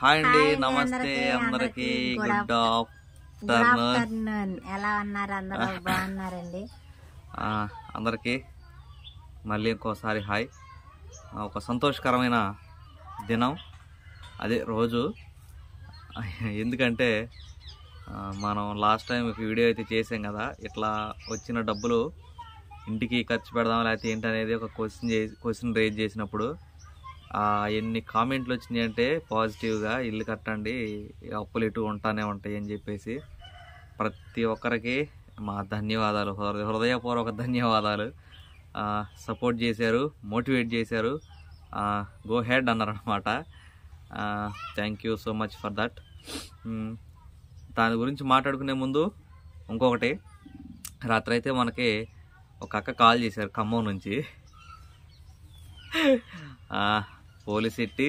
Hi అండి నమస్తే అందరికీ, గుడ్ ఆఫ్టర్నూన్ ఎలా ఉన్నారు అందరూ? బాగున్నారండి? అందరికి మళ్ళీ ఇంకోసారి హాయ్ ఒక సంతోషకరమైన దినం. అదే రోజు. ఎందుకంటే మనం లాస్ట్ టైం ఒక వీడియో అయితే చేసాం కదా ఇట్లా వచ్చిన డబ్బులు ఇంటికి ఖర్చు పెడదాం లేకపోతే ఏంటి అనేది ఒక క్వశ్చన్ చేసి క్వశ్చన్ రేజ్ చేసినప్పుడు ఎన్ని కామెంట్లు వచ్చినాయి అంటే పాజిటివ్గా ఇల్లు కట్టండి అప్పులు ఇటు ఉంటానే ఉంటాయి అని చెప్పేసి ప్రతి ఒక్కరికి మా ధన్యవాదాలు. హృదయ- హృదయపూర్వక ధన్యవాదాలు. సపోర్ట్ చేశారు మోటివేట్ చేశారు. గో హెడ్ అన్నారు అనమాట thank you so much for that. దాని గురించి మాట్లాడుకునే ముందు ఇంకొకటి. రాత్రి అయితే మనకి ఒక అక్క కాల్ చేశారు ఖమ్మం నుంచి. ఆ,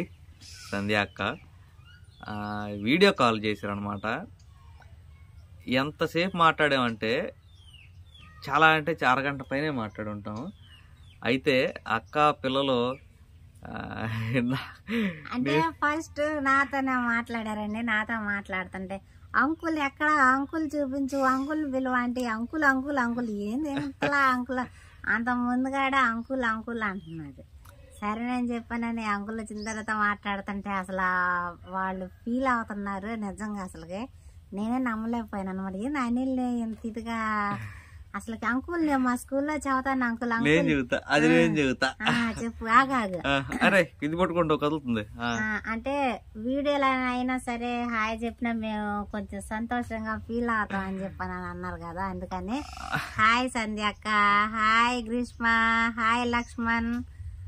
సంధ్య అక్క వీడియో కాల్ చేశారు అనమాట ఎంతసేపు మాట్లాడామంటే చాలా అంటే అరగంట పైనే మాట్లాడి ఉంటాం అయితే అక్క పిల్లలు అంటే ఫస్ట్ నాతోనే మాట్లాడారండి. నాతో మాట్లాడుతుంటే అంకుల్ ఎక్కడ? అంకుల్ చూపించు. అంకుల్ విలువ అంటే అంకుల్ అంకుల్ అంకుల్. ఏంది ఇంతలా అంకుల్? అంత ముందుగాడ అంకుల్ అంకుల్ అంటున్నాడు సరే నేను చెప్పానని అంకుల్ వచ్చిన తర్వాత మాట్లాడుతుంటే అసలు వాళ్ళు ఫీల్ అవుతున్నారు నిజంగా అసలుకి. నేనే నమ్మలేకపోయాను అనమాట ఏంది అనిల్ ఇంత ఇదిగా అసలు అంకుల్ నేను మా స్కూల్లో చదువుతాను అంకుల్ నేను అంకుల్. చెబుతా అది నేను చెబుతా. ఆ, చెప్పు ఆగాగు ఆ, అరే ఇది పట్టుకుంటూ కదులుతుంది. ఆ, ఆ, అంటే వీడియోలో అయినా సరే హాయ్ చెప్పినా మేము కొంచెం సంతోషంగా ఫీల్ అవుతాం అని చెప్పని అని అన్నారు కదా అందుకని. హాయ్ సంధ్యక్క హాయ్ గ్రీష్మ హాయ్ లక్ష్మణ్.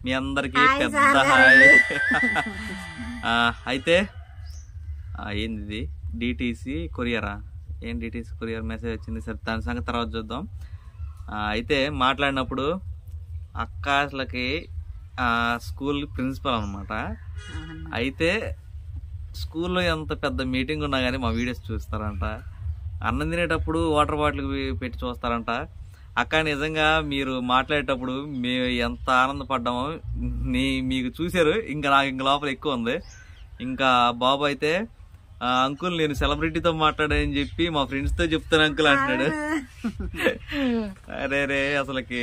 మీ అందరికి పెద్ద హాయ్. అయితే ఏంది ఇది డిటీసీ కొరియరా? ఏం డిటీసీ కొరియర్ మెసేజ్ వచ్చింది సరే? దాని సంగతి తర్వాత చూద్దాం. అయితే మాట్లాడినప్పుడు అక్క అసలుకి స్కూల్ ప్రిన్సిపల్ అనమాట అయితే స్కూల్లో ఎంత పెద్ద మీటింగ్ ఉన్నా కానీ మా వీడియోస్ చూస్తారంట. అన్నం తినేటప్పుడు వాటర్ బాటిల్ పెట్టి చూస్తారంట. అక్క నిజంగా మీరు మాట్లాడేటప్పుడు మేము ఎంత ఆనందపడ్డామో నీ మీకు చూశారు. ఇంకా నాకు ఇంక లోపల ఎక్కువ ఉంది. ఇంకా బాబు అయితే "ఆ, అంకుల్ నేను సెలబ్రిటీతో మాట్లాడానని చెప్పి మా ఫ్రెండ్స్తో చెప్తాను అంకుల్ అంటున్నాడు. అరే రే అసలుకి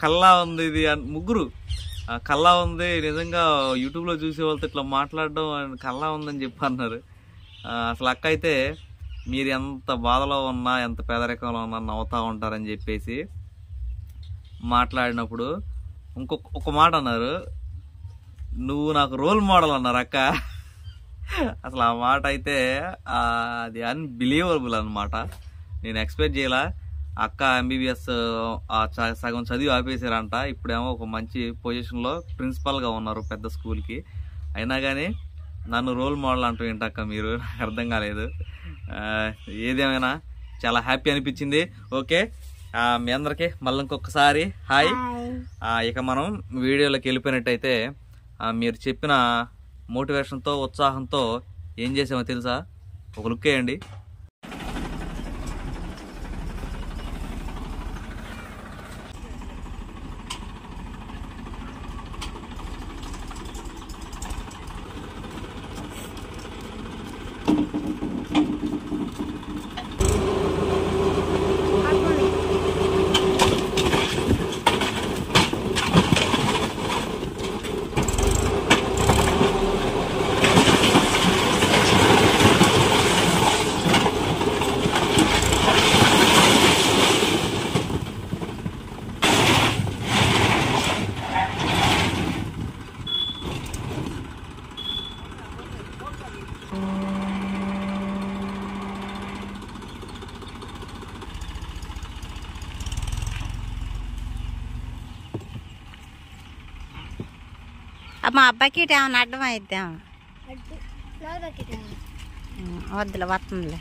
కల్లా ఉంది ఇది ముగ్గురు. కల్లా ఉంది నిజంగా యూట్యూబ్లో చూసే వాళ్ళతో ఇట్లా మాట్లాడడం కల్లా ఉందని చెప్పి అన్నారు అసలు అక్క అయితే మీరు ఎంత బాధలో ఉన్నా ఎంత పేదరికంలో ఉన్నా నవ్వుతా ఉంటారని చెప్పేసి మాట్లాడినప్పుడు ఇంకొక ఒక మాట అన్నారు. నువ్వు నాకు రోల్ మోడల్ అన్నారు అక్క. అసలు ఆ మాట అయితే అది అన్బిలీవబుల్ అన్నమాట. నేను ఎక్స్పెక్ట్ చేయలా. అక్క ఎంబీబీఎస్ సగం చదివి ఆపేసారంట ఇప్పుడేమో ఒక మంచి పొజిషన్లో ప్రిన్సిపల్గా ఉన్నారు పెద్ద స్కూల్కి అయినా కానీ నన్ను రోల్ మోడల్ అంటూ ఏంటక్క మీరు? నాకు అర్థం కాలేదు. ఏదేమైనా చాలా హ్యాపీ అనిపించింది. ఓకే. మీ అందరికీ మళ్ళీ ఇంకొకసారి హాయ్. ఇక మనం వీడియోలోకి వెళ్ళిపోయినట్టయితే మీరు చెప్పిన మోటివేషన్తో ఉత్సాహంతో ఏం చేసామో తెలుసా? ఒక లుక్ వేయండి. మా అబ్బాయికి ఏమైనా అడ్డం అయిద్దాం? వద్దులే వస్తుందిలే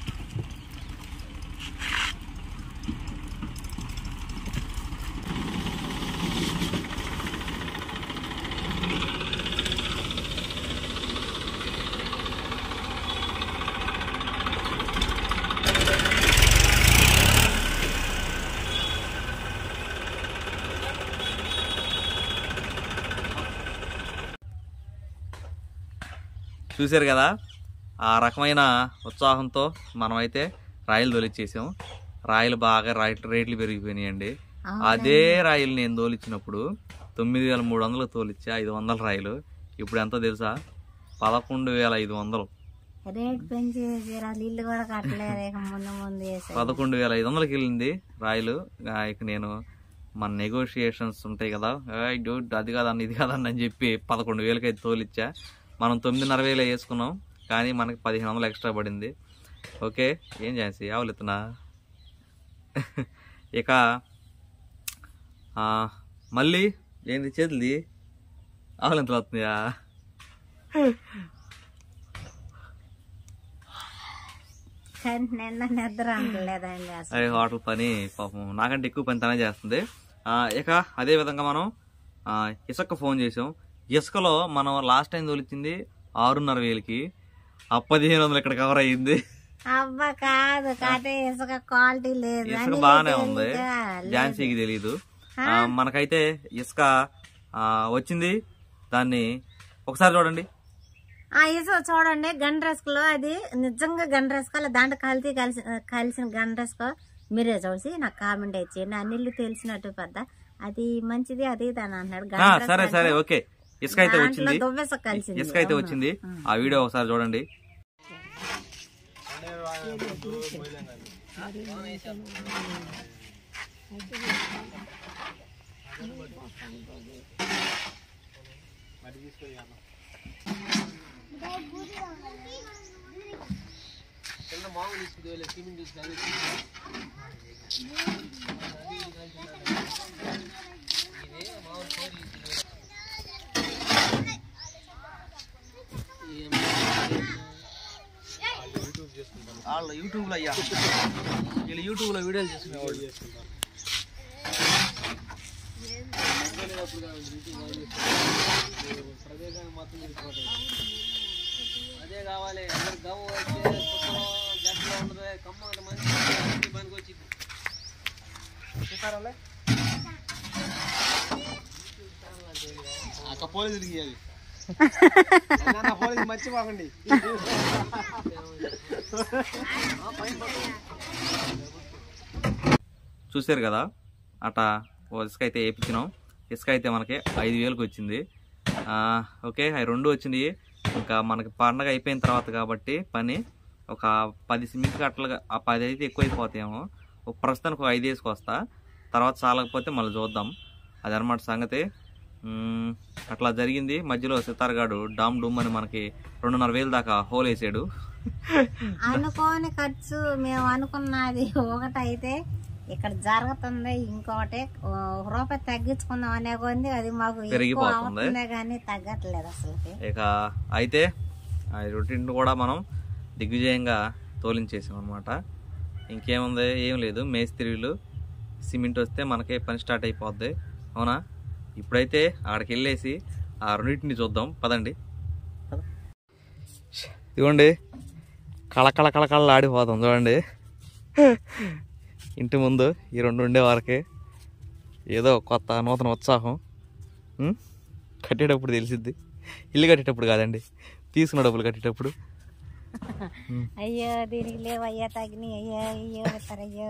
చూశారు కదా? ఆ రకమైన ఉత్సాహంతో మనమైతే రాయిలు తోలిచ్చేసాం. రాయిలు బాగా రాయి రేట్లు పెరిగిపోయినాయండి. అదే రాయిలు నేను తోలిచ్చినప్పుడు తొమ్మిది వేల మూడు వందలు తోలిచ్చా ఐదు వందల రాయిలు. ఇప్పుడు ఎంత తెలుసా? పదకొండు వేల ఐదు వందలు. పదకొండు వేల ఐదు వందలకి వెళ్ళింది రాయిలు. ఇక నేను మన నెగోషియేషన్స్ ఉంటాయి కదా. "ఏయ్ dude, అది కాదన్న ఇది కాదన్న అని చెప్పి పదకొండు వేలకి అయితే తోలిచ్చా. మనం తొమ్మిదిన్నర వేలు వేసుకున్నాం కానీ మనకి పదిహేను వందలు ఎక్స్ట్రా పడింది. ఓకే? ఏం చేసి ఆవులు ఇక మళ్ళీ ఏంది చేతులది? ఆవులు ఎంత అసలు. అది హోటల్ పని పాపం. నాకంటే ఎక్కువ పని తనే చేస్తుంది. ఇక అదే విధంగా మనం ఇసుక ఫోన్ చేసాం. ఇసుకలో మనం లాస్ట్ టైం తోలిచ్చింది ఆరున్నర వేలకి. ఆ పదిహేను వందలు ఇక్కడ కవర్ అయ్యింది. అబ్బా కాదు కాదే ఇసుక క్వాలిటీ లేదు. ఇసుక బాగానే ఉంది. తెలీదా? ఝాన్సీకి తెలియదు ఆ, మనకైతే ఇసుక ఆ, వచ్చింది. దాన్ని ఒకసారి చూడండి. ఆ ఇసుక చూడండి. గన్లో అది నిజంగా గన్ రేసుకో దాంట్లో కలిసి కలిసి కలిసిన గన్ రేసుకో మీరే చూసి నాకు కామెంట్ ఇచ్చేయండి అన్ని ఇల్లు తెలిసినట్టు పెద్ద. అది మంచిది అది ఇది అని అంటున్నాడు. ఆ, గన్ సరే సరే ఓకే. ఇసుక అయితే వచ్చింది. ఇసుక అయితే వచ్చింది. ఆ వీడియో ఒకసారి చూడండి. వాళ్ళు యూట్యూబ్లో అయ్యా. వీళ్ళు యూట్యూబ్లో వీడియోలు చేసుకునేవాళ్ళు అదే కావాలి. గవ్వ ఉండదు కమ్మ మంచి పనికి వచ్చింది. అక్క పోలీసులు ఇయ్యాలి. పోలీసు మర్చిపోకండి. చూశారు కదా? అట ఓ ఇసుక అయితే వేయించినాం. ఇసుక అయితే మనకి ఐదు వేలకు వచ్చింది. ఓకే అవి రెండు వచ్చినాయి. ఇంకా మనకి పండగ అయిపోయిన తర్వాత కాబట్టి పని ఒక పది సిమెంట్ కట్టలుగా ఆ పది అయితే ఎక్కువైపోతాయేమో. ఒక ప్రస్తుతానికి ఒక ఐదు వేసుకొస్తా. తర్వాత చాలకపోతే మళ్ళీ చూద్దాం. అదనమాట సంగతి. అట్లా జరిగింది. మధ్యలో సితార్గాడు డామ్ డూమ్ అని మనకి రెండున్నర వేలు దాకా హోల్ వేసాడు. అనుకోని ఖర్చు మేము అనుకున్నది ఒకటైతే ఇక్కడ జరుగుతుంది ఇంకోటి రూపాయి తగ్గించుకుందాం అనే కొంది అది మాకు. అవుతుందే కానీ తగ్గట్లేదు అసలుకి. ఇక అయితే ఆ రొటీన్ కూడా మనం దిగ్విజయంగా తోలించేసాం అనమాట ఇంకేముంది? ఏం లేదు. మేస్త్రీలు సిమెంట్ వస్తే మనకే పని స్టార్ట్ అయిపోద్ది. అవునా? ఇప్పుడైతే ఆడికి వెళ్ళేసి ఆ రెండింటిని చూద్దాం. పదండి. పద. ఇదిగోండి. కళకళ కళకళ ఆడిపోతాం చూడండి. ఇంటి ముందు ఈ రెండు ఉండే వారికి ఏదో కొత్త నూతన ఉత్సాహం? కట్టేటప్పుడు తెలిసిద్ది. ఇల్లు కట్టేటప్పుడు కాదండి తీసుకున్న డబ్బులు కట్టేటప్పుడు. అయ్యో దీనికి అయ్యా అయ్యో అయ్యో అయ్యో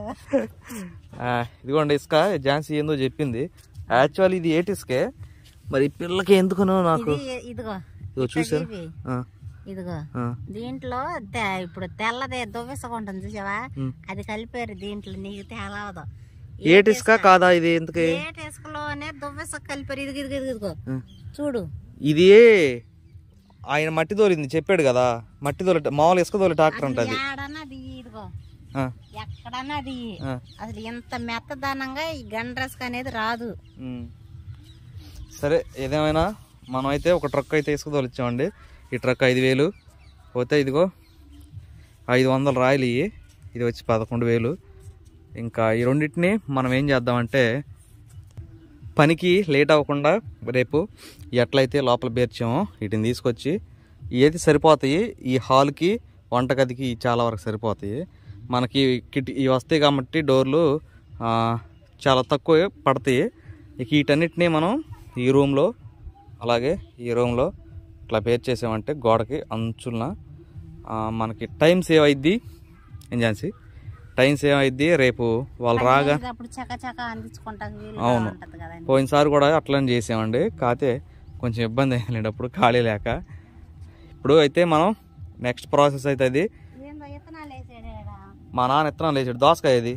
ఆ, ఇదిగోండి ఇసుక ఝాన్సీ ఏందో చెప్పింది. యాక్చువల్ ఇది ఏటి ఇసుకే మరి పిల్లకి ఎందుకునో నాకు ఇది ఇదిగో చూసారు? ఇదిగో. దీంట్లో ఇప్పుడు తెల్లదే దువ్వెసగా ఉంటుంది చూసావా. అది కలిపారు దీంట్లో నీకు తేలవదు. ఏటి ఇసుక కాదా ఇది ఎందుకు? ఏటి ఇసుకలోనే కలిపారు. ఇదిగో ఇదిగో ఇదిగో. చూడు. ఇది ఆయన మట్టి తోలింది చెప్పాడు కదా. మట్టి తోలి మామూలు ఇసుక తోలి ట్రాక్టర్ ఉంటుంది. ఇదిగో. ఎక్కడన్నా అది. అసలు ఇంత మెత్తదనంగా ఈ గండ్రస్క్ అనేది రాదు. సరే ఏదేమైనా మనం అయితే ఒక ట్రక్ అయితే ఇసుక తోలిచ్చామండి. ఈ ట్రక్ ఐదు వేలు పోతే ఇదిగో ఐదు వందల రాయలు ఇవి ఇది వచ్చి పదకొండు వేలు. ఇంకా ఈ రెండింటిని మనం ఏం చేద్దామంటే పనికి లేట్ అవ్వకుండా రేపు ఎట్లయితే లోపల బేర్చామో వీటిని తీసుకొచ్చి ఏది సరిపోతాయి ఈ హాల్కి వంటగదికి చాలా వరకు సరిపోతాయి. మనకి కిటి ఇవి వస్తాయి కాబట్టి డోర్లు చాలా తక్కువ పడతాయి. ఇక వీటన్నిటిని మనం ఈ రూమ్లో అలాగే ఈ రూమ్లో ఇట్లా పేర్ చేసామంటే గోడకి అంచులన ఆ, మనకి టైం సేవ్ అయిద్ది. ఏం ఛాన్సీ టైం సేవ్ అయిద్ది. రేపు వాళ్ళు రాగా అవును. పోయినసారి కూడా అట్లనే చేసామండి. కాకపోతే కొంచెం ఇబ్బంది అయింది అప్పుడు ఖాళీ లేక. ఇప్పుడు అయితే మనం నెక్స్ట్ ప్రాసెస్ ఇత్తనాలు వేసాడు ఈడ. మా నాన్న ఇత్తనం లేచాడు దోసకాయ ఇది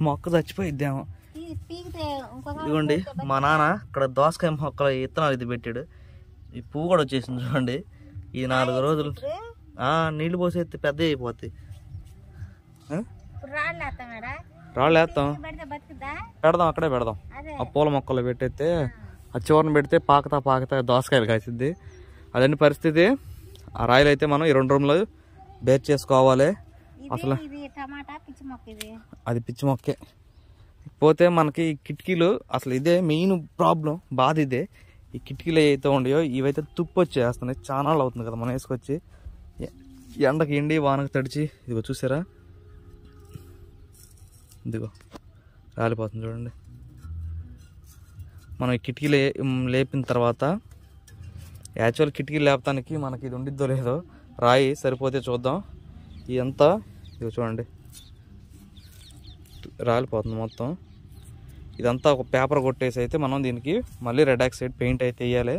మొక్క చచ్చిపోయిద్దాము. ఇదిగోండి మా నాన్న ఇక్కడ దోసకాయ మొక్కల ఇత్తనాలు ఇది పెట్టాడు. ఈ పువ్వు కూడా వచ్చేసింది చూడండి. ఈ నాలుగు రోజులు నీళ్ళు పోసేస్తే పెద్ద అయిపోతాయి. రాళ్ళు వేస్తాం పెడదాం అక్కడే పెడదాం. ఆ పూల మొక్కలు పెట్టేస్తే ఆ. చివరిని పెడితే పాకతా పాకతా దోసకాయలు కాసిద్ది. అదండి పరిస్థితి. ఆ రాయలు అయితే మనం ఈ రెండు రూమ్లో బేర్ చేసుకోవాలి. ఇది. అది పిచ్చి మొక్కే. పోతే మనకి ఈ కిటికీలు అసలు ఇదే మెయిన్ ప్రాబ్లం బాధ ఇదే. ఈ కిటికీలు ఏవైతే ఉండయో ఇవైతే తుప్పు వచ్చేస్తున్నాయి. చాలా అవుతుంది కదా మనం వేసుకొచ్చి. ఎండకి ఎండి వానకు తడిచి ఇదిగో చూసారా? ఇదిగో రాలిపోతుంది చూడండి. మనం ఈ కిటికీలు లేపిన తర్వాత యాక్చువల్ కిటికీలు లేపటానికి మనకి ఇది ఉండిద్దో లేదో రాయి సరిపోతే చూద్దాం. ఇదంతా ఇదిగో చూడండి. రాలిపోతుంది మొత్తం. ఇదంతా ఒక పేపర్ కొట్టేసి అయితే మనం దీనికి మళ్ళీ రెడ్ ఆక్సైడ్ పెయింట్ అయితే వేయాలి.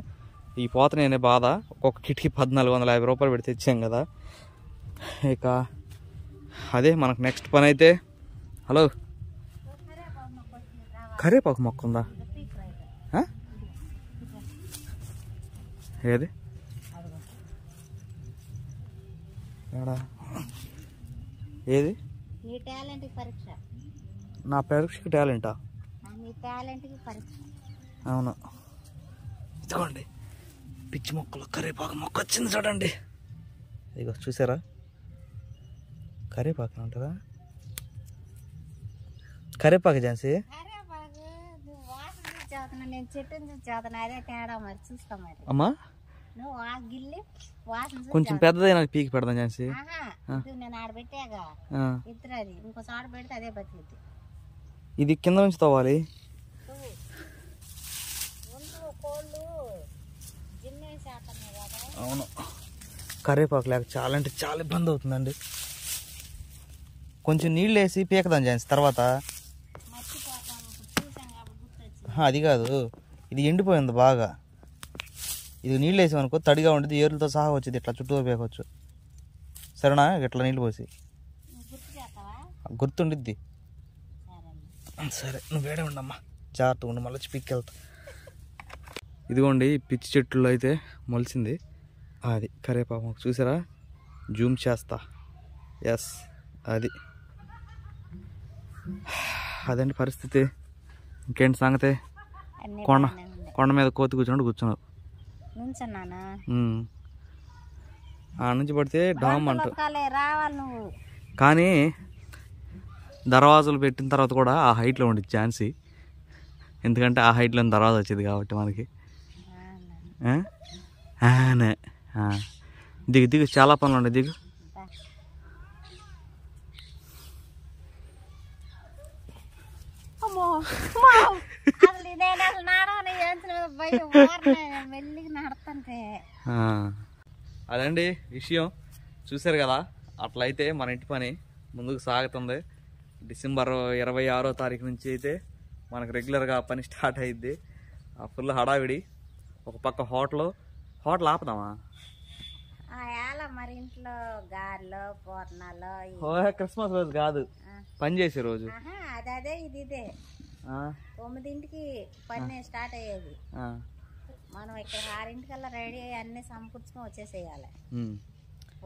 ఈ పోత నేనే బాధ. ఒక్కొక్క కిటికీ పద్నాలుగు వందల యాభై రూపాయలు పెడితే ఇచ్చాం కదా. ఇక అదే మనకు నెక్స్ట్ పని అయితే. హలో కరేపాకు మొక్క ఉందా? ఏది? ఏడా? ఏది? నీ పరీక్ష. నా పరీక్షకి టాలెంటా ఆ, నీ టాలెంట్కి పరీక్ష అవును. ఇదిగోండి. పిచ్చి మొక్కలు కరివేపాకు మొక్క వచ్చింది చూడండి. ఇదిగో చూసారా? కరివేపాకు ఉంటుందా కరివేపాకు ఝాన్సీ? నేను చెట్టుని చూసి చదువుతున్నా అదే తేడా మరి చూస్తా మరి. అమ్మా? నువ్వు ఆ గిల్లి వాసన కొంచెం పెద్దదైనా పీకి పెడదాం ఝాన్సీ. నేను ఆడ పెట్టాగా. ఆ, ఇద్దరు అది ఇంకో చోట పెడితే అదే బతికిద్ది. ఇది కింద నుంచి తవ్వాలి. అవును. కరివేపాకు లేక చాలా అంటే చాలా ఇబ్బంది అవుతుందండి. కొంచెం నీళ్ళు వేసి పీకదాం ఝాన్సీ తర్వాత. అది కాదు. ఇది ఎండిపోయింది బాగా. ఇది నీళ్ళు వేసామనుకో తడిగా ఉండేది ఏర్లతో సహా వచ్చింది ఇట్లా చుట్టూ పీకొచ్చు సరేనా? ఇట్లా నీళ్ళు పోసి. గుర్తుండిద్ది. సరే నువ్వు వేడే ఉండమ్మా. జాగ్రత్తగా ఉండు మళ్ళీ పిక్కెళ్తా ఇదిగోండి ఈ పిచ్చి చెట్లు అయితే మొలిసింది. అది మొక్క చూసారా? జూమ్ చేస్తా. ఎస్ అది. అదండి పరిస్థితి? ఇంకేంటి సంగతి? కొండ కొండ మీద కోతి కూర్చున్నట్టు కూర్చున్నావు. ఆ నుంచి పడితే డామ్ అంట ఒక్కలే రావాలి నువ్వు. కానీ దర్వాజాలు పెట్టిన తర్వాత కూడా ఆ హైట్లో ఉండి ఛాన్సీ ఎందుకంటే ఆ హైట్లో దర్వాజా వచ్చేది కాబట్టి మనకి. దిగు దిగు చాలా పనులు ఉన్నాయి దిగు. అదండి విషయం. చూశారు కదా? అట్లయితే మన ఇంటి పని ముందుకు సాగుతుంది. డిసెంబర్ ఇరవై ఆరో తారీఖు నుంచి అయితే మనకు రెగ్యులర్గా పని స్టార్ట్ అయ్యిద్ది ఆ ఫుల్ హడావిడి. ఒక పక్క హోటల్. హోటల్ ఆపుదామా? మరి ఇంట్లో గారెలు పూర్ణాలు క్రిస్మస్ రోజు కాదు. పని చేసే రోజు. అది ఇది ఇదే. తొమ్మిదింటికి పని స్టార్ట్ అయ్యేది. మనం ఇక్కడ ఆరింటికల్లా రెడీ అయ్యి అన్ని సమకూర్చుకొని వచ్చేసేయాలి.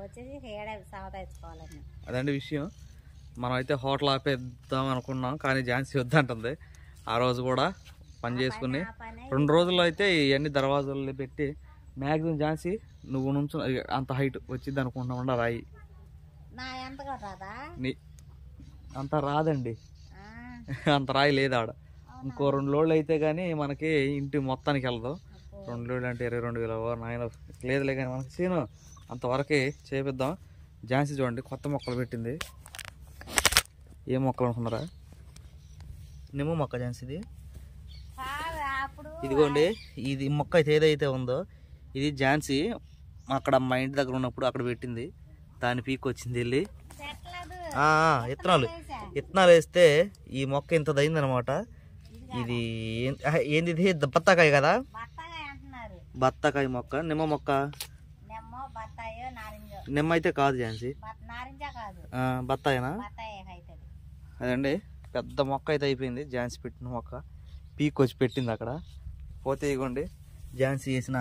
వచ్చేసి ఏడా సమతాయించుకోవాలని అదండి విషయం. మనం అయితే హోటల్ ఆపేద్దాం అనుకున్నాం కానీ ఝాన్సీ వద్దంటుంది. ఆ రోజు కూడా పని చేసుకుని రెండు రోజుల్లో అయితే ఇవన్నీ దర్వాజాలు పెట్టి మ్యాక్సిమం ఝాన్సీ నువ్వు నుంచు అంత హైట్ వచ్చింది అనుకుంటున్నా రాయి. అంత రాదండి. అంత రాయి లేదు ఆడ. ఇంకో రెండు లోడ్లు అయితే కానీ మనకి ఇంటి మొత్తానికి వెళ్ళదు రెండు లోడ్లు అంటే ఇరవై రెండు వేల నాయన లేదులే కానీ మనకి సీను అంతవరకే చేపిద్దాం. ఝాన్సీ చూడండి కొత్త మొక్కలు పెట్టింది. ఏ మొక్కలు అనుకున్నారా నిమ్మ మొక్క కాదు అప్పుడు ఇదిగోండి ఇది మొక్క అయితే ఏదైతే ఉందో ఇది ఝాన్సీ అక్కడ మా ఇంటి దగ్గర ఉన్నప్పుడు అక్కడ పెట్టింది. దాని పీక్ వచ్చింది వెళ్ళి విత్తనాలు విత్తనాలు వేస్తే ఈ మొక్క ఇంత అనమాట ఇది ఏంది ఇది? బత్తాకాయ కదా? బత్తాకాయ మొక్క. నిమ్మ మొక్క? నెమ్మో అయితే కాదు ఝాన్సీ. బత్తాయేనా? అదండి. పెద్ద మొక్క అయితే అయిపోయింది. ఝాన్సీ పెట్టిన మొక్క. పీక్ వచ్చి పెట్టింది అక్కడ. పోతే ఇదిగోండి ఝాన్సీ వేసిన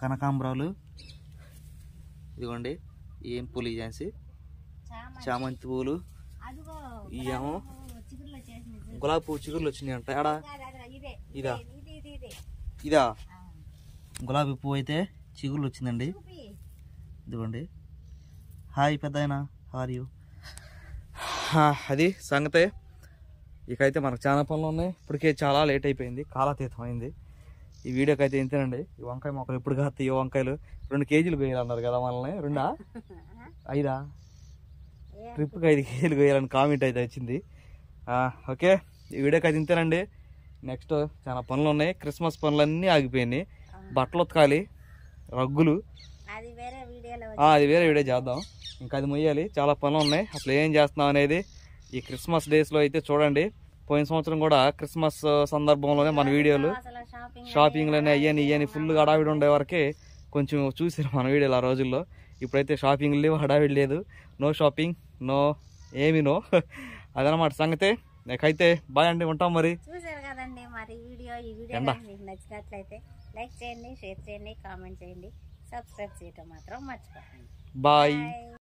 కనకాంబరాలు. ఇదిగోండి ఏం పూలు ఈ ఝాన్సీ? చామంతి. పూలు. ఇవేమో. గులాబీ పువ్వు చిగురులు వచ్చినాయి అంట. ఇదే ఇదా. గులాబీ పువ్వు అయితే చిగురులు వచ్చిందండి. ఇదిగోండి. హాయ్ పెద్దాయన హార్ యూ అది సంగతే. ఇకైతే మనకు చాలా పనులు ఉన్నాయి. ఇప్పటికే చాలా లేట్ అయిపోయింది. కాలాతీతం అయింది ఈ వీడియోకి అయితే ఇంతేనండి ఈ వంకాయ మొక్కలు ఎప్పుడు కాస్తాయి ఈ వంకాయలు. రెండు కేజీలు కొయ్యాలన్నారు కదా మనల్ని. రెండా? ఐదా? ట్రిప్కి ఐదు కేజీలు కొయ్యాలని కామెంట్ అయితే వచ్చింది. ఓకే. ఈ వీడియోకి అయితే ఇంతేనండి నెక్స్ట్ చాలా పనులు ఉన్నాయి. క్రిస్మస్ పనులన్నీ ఆగిపోయినాయి. బట్టలు ఉతకాలి. రగ్గులు. అది వేరే వీడియో చేద్దాం. ఇంకా అది మొయ్యాలి. చాలా పనులు ఉన్నాయి. అసలు ఏం చేస్తున్నాం అనేది ఈ క్రిస్మస్ డేస్లో అయితే చూడండి. పోయిన సంవత్సరం కూడా క్రిస్మస్ సందర్భంలోనే మన వీడియోలు షాపింగ్లని అయ్యని ఇయ్యని ఫుల్ హడావిడి ఉండే వరకే కొంచెం చూసారు మన వీడియోలు ఆ రోజుల్లో. ఇప్పుడైతే షాపింగ్ లేవు హడావిడి లేదు. నో షాపింగ్ నో ఏమి నో అదనమాట సంగతే. నాకైతే బాయ్ అండి ఉంటాం మరి. చూసారు కదండి మరి వీడియో ఈ వీడియో ఎండా. కనుక మీకు నచ్చినట్లయితే లైక్ చేయండి షేర్ చేయండి కామెంట్ చేయండి. సబ్స్క్రైబ్ చేయటం మాత్రం మర్చిపోకండి. బాయ్. బాయ్